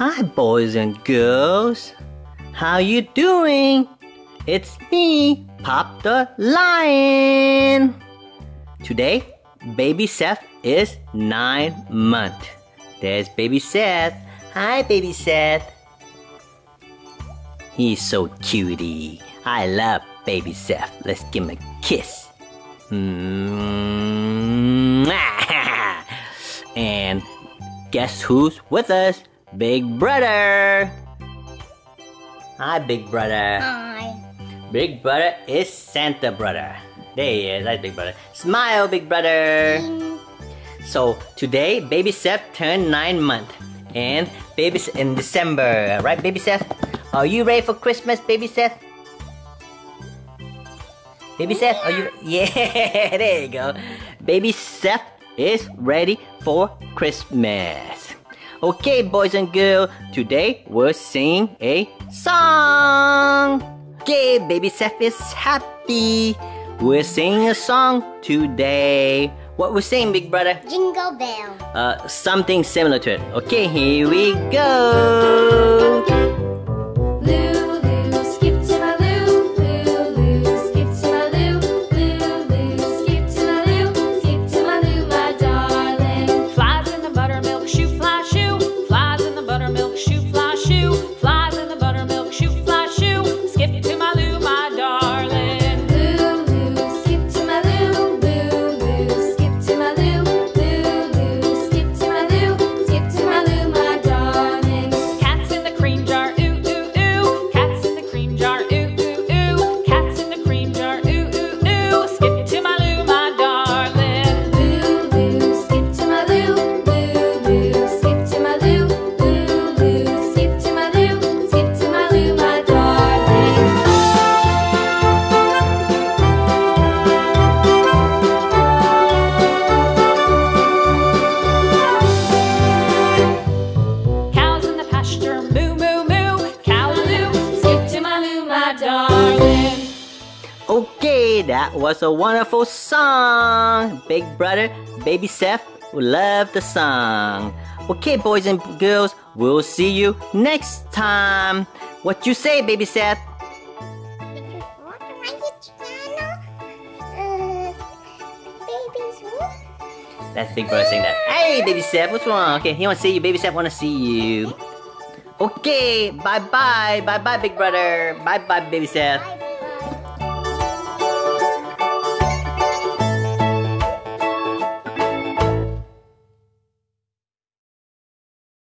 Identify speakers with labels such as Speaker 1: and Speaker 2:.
Speaker 1: Hi, boys and girls. How you doing? It's me, Pop the Lion. Today, baby Seth is nine months. There's baby Seth. Hi, baby Seth. He's so cutie. I love baby Seth. Let's give him a kiss. Mm. and guess who's with us? Big brother. Hi, big brother.
Speaker 2: Hi.
Speaker 1: Big brother is Santa brother. There he is. That's big brother. Smile, big brother. So today, baby Seth turned nine months, and baby's in December, right, baby Seth? Are you ready for Christmas, baby Seth? Baby Seth, are you? Yeah, there you go. Baby Seth is ready for Christmas. Okay, boys and girls, today we're singing a song. Okay, baby Seth is happy. We're singing a song today. What we're saying, big brother?
Speaker 2: Jingle bell.
Speaker 1: Uh, something similar to it. Okay, here we go. That was a wonderful song. Big brother, baby Seth love the song. Okay, boys and girls, we'll see you next time. What you say, baby Seth? That's Big Brother saying that. Hey, baby Seth, what's wrong? Okay, he wanna see you. Baby Seth want to see you. Okay, bye bye. Bye bye, Big Brother. Bye bye, baby Seth.